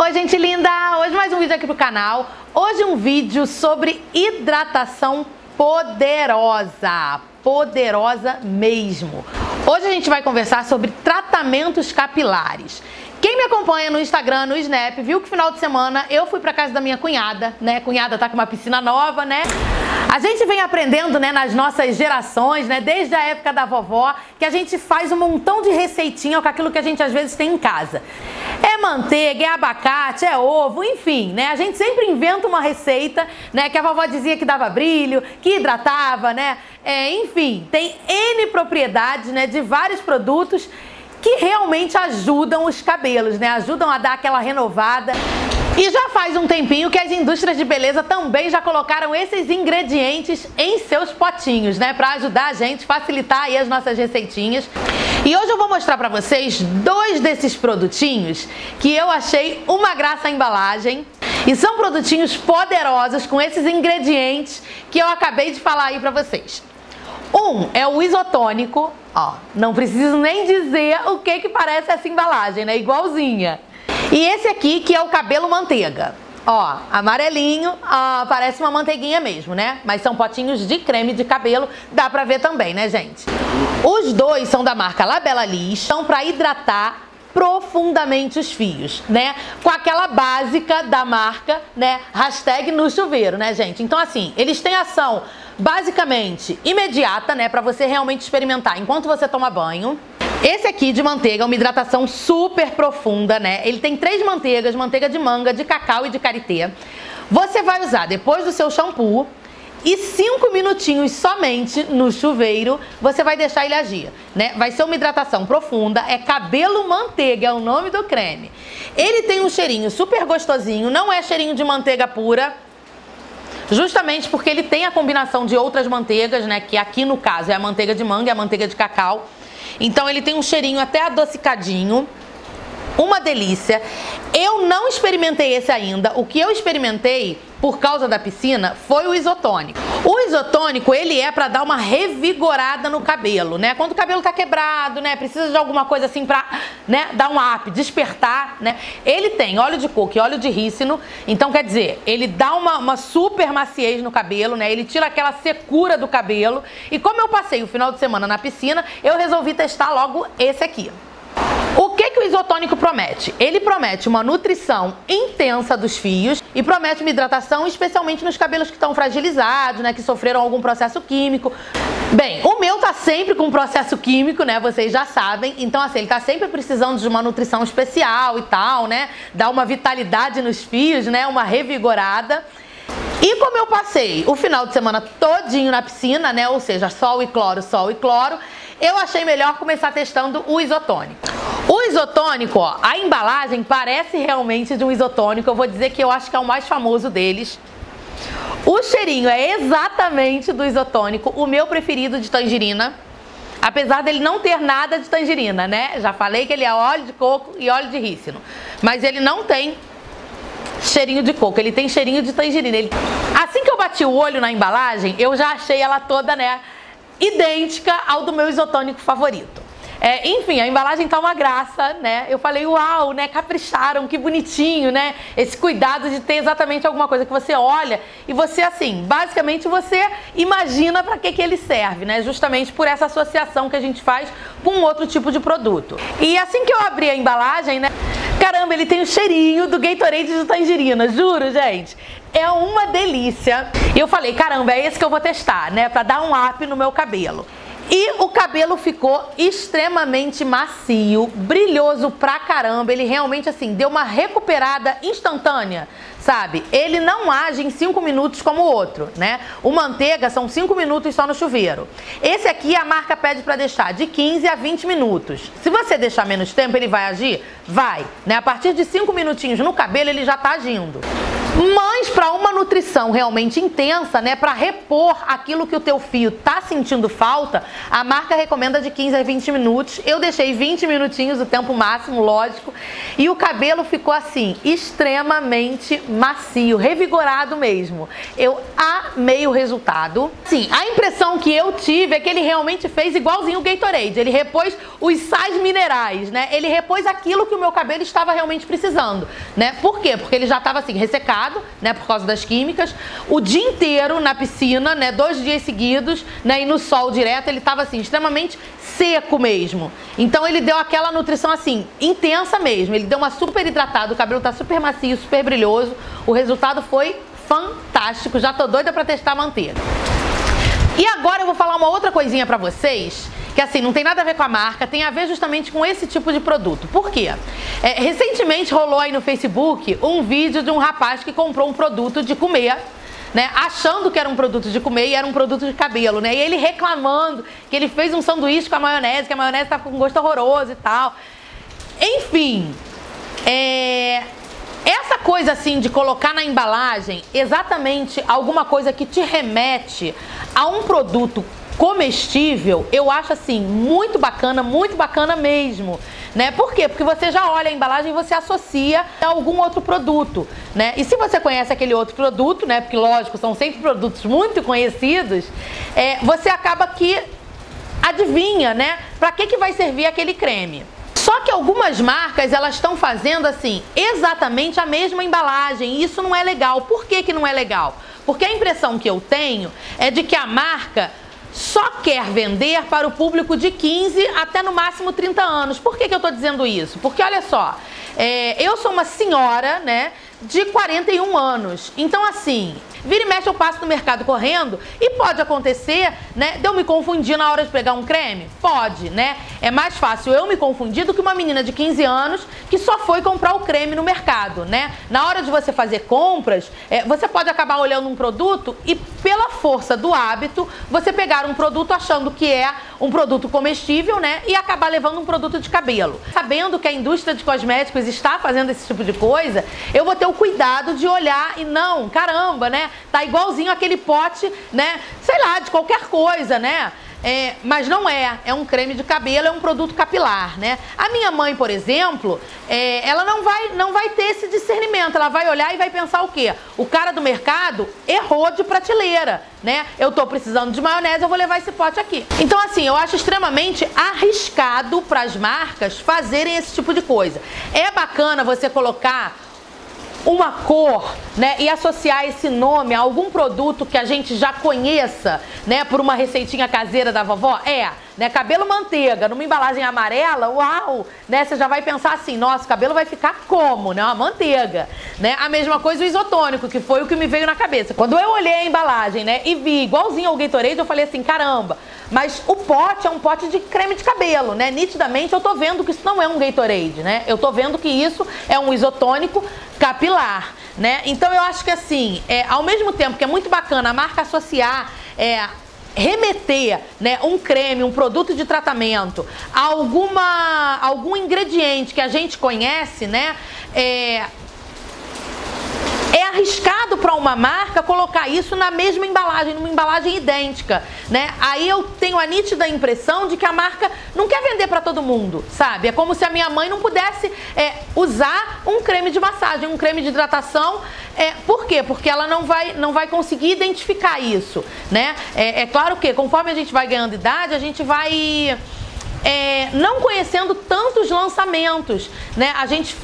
Oi, gente linda! Hoje mais um vídeo aqui pro canal. Hoje um vídeo sobre hidratação poderosa. Poderosa mesmo. Hoje a gente vai conversar sobre tratamentos capilares. Quem me acompanha no Instagram, no Snap, viu que final de semana eu fui pra casa da minha cunhada, né? Cunhada tá com uma piscina nova, né? A gente vem aprendendo, né, nas nossas gerações, né, desde a época da vovó, que a gente faz um montão de receitinha com aquilo que a gente às vezes tem em casa. É manteiga, é abacate, é ovo, enfim, né? A gente sempre inventa uma receita, né, que a vovó dizia que dava brilho, que hidratava, né? É, enfim, tem N propriedades, né, de vários produtos que realmente ajudam os cabelos, né? Ajudam a dar aquela renovada. E já faz um tempinho que as indústrias de beleza também já colocaram esses ingredientes em seus potinhos, né? Para ajudar a gente, facilitar aí as nossas receitinhas. E hoje eu vou mostrar para vocês dois desses produtinhos que eu achei uma graça a embalagem. E são produtinhos poderosos com esses ingredientes que eu acabei de falar aí para vocês. Um é o isotônico, ó, não preciso nem dizer o que que parece essa embalagem, né? Igualzinha. E esse aqui que é o cabelo manteiga. Ó, amarelinho, ó, parece uma manteiguinha mesmo, né? Mas são potinhos de creme de cabelo, dá pra ver também, né, gente? Os dois são da marca Labella Liss, são pra hidratar profundamente os fios, né? Com aquela básica da marca, né? Hashtag no chuveiro, né, gente? Então, assim, eles têm ação basicamente imediata, né? Pra você realmente experimentar enquanto você toma banho. Esse aqui de manteiga é uma hidratação super profunda, né? Ele tem três manteigas, manteiga de manga, de cacau e de karité. Você vai usar depois do seu shampoo e cinco minutinhos somente no chuveiro, você vai deixar ele agir, né? Vai ser uma hidratação profunda, é cabelo manteiga, é o nome do creme. Ele tem um cheirinho super gostosinho, não é cheirinho de manteiga pura, justamente porque ele tem a combinação de outras manteigas, né? Que aqui no caso é a manteiga de manga e a manteiga de cacau. Então ele tem um cheirinho até adocicadinho. Uma delícia. Eu não experimentei esse ainda. O que eu experimentei por causa da piscina foi o isotônico. O isotônico, ele é para dar uma revigorada no cabelo, né? Quando o cabelo tá quebrado, né? Precisa de alguma coisa assim pra, né, dar um up, despertar, né? Ele tem óleo de coco e óleo de rícino, então quer dizer, ele dá uma, uma super maciez no cabelo, né? Ele tira aquela secura do cabelo. E como eu passei o final de semana na piscina, eu resolvi testar logo esse aqui. O que, que o isotônico promete? Ele promete uma nutrição intensa dos fios e promete uma hidratação, especialmente nos cabelos que estão fragilizados, né, que sofreram algum processo químico. Bem, o meu tá sempre com processo químico, né? Vocês já sabem. Então, assim, ele tá sempre precisando de uma nutrição especial e tal, né? Dar uma vitalidade nos fios, né? Uma revigorada. E como eu passei o final de semana todinho na piscina, né? Ou seja, sol e cloro, sol e cloro, eu achei melhor começar testando o isotônico. Isotônico, ó, a embalagem parece realmente de um isotônico. Eu vou dizer que eu acho que é o mais famoso deles. O cheirinho é exatamente do isotônico, o meu preferido de tangerina. Apesar dele não ter nada de tangerina, né? Já falei que ele é óleo de coco e óleo de rícino. Mas ele não tem cheirinho de coco, ele tem cheirinho de tangerina. Ele... Assim que eu bati o olho na embalagem, eu já achei ela toda, né? idêntica ao do meu isotônico favorito. É, enfim, a embalagem tá uma graça, né? Eu falei, uau, né? Capricharam, que bonitinho, né? Esse cuidado de ter exatamente alguma coisa que você olha e você, assim, basicamente você imagina para que, que ele serve, né? Justamente por essa associação que a gente faz com outro tipo de produto. E assim que eu abri a embalagem, né? Caramba, ele tem o cheirinho do Gatorade de tangerina, juro, gente. É uma delícia. E eu falei, caramba, é esse que eu vou testar, né? Pra dar um up no meu cabelo. E o cabelo ficou extremamente macio, brilhoso pra caramba. Ele realmente, assim, deu uma recuperada instantânea, sabe? Ele não age em 5 minutos como o outro, né? O manteiga são 5 minutos só no chuveiro. Esse aqui a marca pede pra deixar de 15 a 20 minutos. Se você deixar menos tempo, ele vai agir? Vai, né? A partir de 5 minutinhos no cabelo, ele já tá agindo. Mas para uma nutrição realmente intensa, né, para repor aquilo que o teu fio tá sentindo falta, a marca recomenda de 15 a 20 minutos. Eu deixei 20 minutinhos, o tempo máximo, lógico, e o cabelo ficou assim, extremamente macio, revigorado mesmo. Eu amei o resultado. Sim, a impressão que eu tive é que ele realmente fez igualzinho o Gatorade. Ele repôs os sais minerais, né? Ele repôs aquilo que o meu cabelo estava realmente precisando, né? Por quê? Porque ele já estava assim ressecado, né, por causa das químicas, o dia inteiro na piscina, né, dois dias seguidos, né, e no sol direto, ele estava assim extremamente seco mesmo. Então ele deu aquela nutrição assim, intensa mesmo. Ele deu uma super hidratada, o cabelo tá super macio, super brilhoso. O resultado foi fantástico. Já tô doida para testar a manteiga. E agora eu vou falar uma outra coisinha para vocês, que assim, não tem nada a ver com a marca, tem a ver justamente com esse tipo de produto. Por quê? É, recentemente rolou aí no Facebook um vídeo de um rapaz que comprou um produto de comer né, achando que era um produto de comer e era um produto de cabelo, né? E ele reclamando que ele fez um sanduíche com a maionese, que a maionese estava com gosto horroroso e tal. Enfim, é, essa coisa assim de colocar na embalagem exatamente alguma coisa que te remete a um produto comestível, eu acho assim muito bacana, muito bacana mesmo, né? Por quê? Porque você já olha a embalagem e você associa a algum outro produto, né? E se você conhece aquele outro produto, né? Porque lógico, são sempre produtos muito conhecidos, é, você acaba que adivinha, né? Para que que vai servir aquele creme? Só que algumas marcas elas estão fazendo assim exatamente a mesma embalagem e isso não é legal. Por que, que não é legal? Porque a impressão que eu tenho é de que a marca só quer vender para o público de 15 até no máximo 30 anos. Por que, que eu estou dizendo isso? Porque olha só, é, eu sou uma senhora, né, de 41 anos. Então, assim, Vira e mexe eu passo no mercado correndo e pode acontecer, né, de eu me confundir na hora de pegar um creme? Pode, né? É mais fácil eu me confundir do que uma menina de 15 anos que só foi comprar o creme no mercado, né? Na hora de você fazer compras, é, você pode acabar olhando um produto e pela força do hábito, você pegar um produto achando que é um produto comestível, né? E acabar levando um produto de cabelo. Sabendo que a indústria de cosméticos está fazendo esse tipo de coisa, eu vou ter o cuidado de olhar e não, caramba, né? Tá igualzinho aquele pote, né? Sei lá, de qualquer coisa, né? É, mas não é, é um creme de cabelo, é um produto capilar, né? A minha mãe, por exemplo, é, ela não vai, não vai ter esse discernimento, ela vai olhar e vai pensar o quê? O cara do mercado errou de prateleira, né? Eu tô precisando de maionese, eu vou levar esse pote aqui. Então, assim, eu acho extremamente arriscado para as marcas fazerem esse tipo de coisa. É bacana você colocar uma cor, né, e associar esse nome a algum produto que a gente já conheça, né, por uma receitinha caseira da vovó? É, né, cabelo manteiga, numa embalagem amarela, uau, né, você já vai pensar assim, nossa, o cabelo vai ficar como, né, uma manteiga, né? A mesma coisa o isotônico, que foi o que me veio na cabeça. Quando eu olhei a embalagem, né, e vi igualzinho ao Gatorade, eu falei assim, caramba, mas o pote é um pote de creme de cabelo, né? Nitidamente eu tô vendo que isso não é um Gatorade, né? Eu tô vendo que isso é um isotônico capilar, né? Então eu acho que assim, é, ao mesmo tempo que é muito bacana a marca associar é, remeter né, um creme, um produto de tratamento, alguma, algum ingrediente que a gente conhece, né? É, arriscado para uma marca colocar isso na mesma embalagem, numa embalagem idêntica, né? Aí eu tenho a nítida impressão de que a marca não quer vender para todo mundo, sabe? É como se a minha mãe não pudesse é, usar um creme de massagem, um creme de hidratação. É, por quê? Porque ela não vai, não vai conseguir identificar isso, né? É, é claro que conforme a gente vai ganhando idade, a gente vai é, não conhecendo tantos lançamentos, né? A gente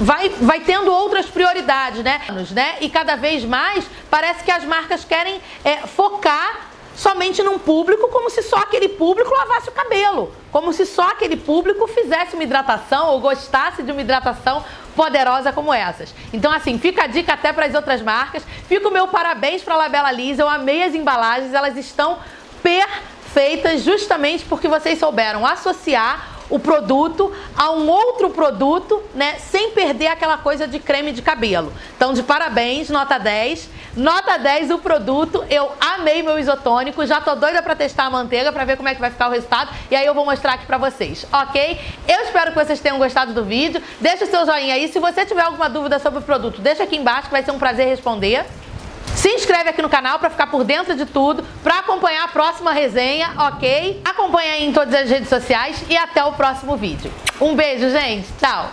vai, vai tendo outras prioridades, né? né? E cada vez mais parece que as marcas querem é, focar somente num público como se só aquele público lavasse o cabelo, como se só aquele público fizesse uma hidratação ou gostasse de uma hidratação poderosa como essas. Então assim, fica a dica até para as outras marcas. Fica o meu parabéns para a Labela Lisa, eu amei as embalagens, elas estão perfeitas justamente porque vocês souberam associar o produto a um outro produto, né, sem perder aquela coisa de creme de cabelo. Então, de parabéns, nota 10. Nota 10 o produto, eu amei meu isotônico, já tô doida para testar a manteiga para ver como é que vai ficar o resultado e aí eu vou mostrar aqui para vocês, ok? Eu espero que vocês tenham gostado do vídeo, deixa o seu joinha aí, se você tiver alguma dúvida sobre o produto, deixa aqui embaixo que vai ser um prazer responder. Inscreve aqui no canal para ficar por dentro de tudo, para acompanhar a próxima resenha, ok? Acompanha aí em todas as redes sociais e até o próximo vídeo. Um beijo, gente. Tchau.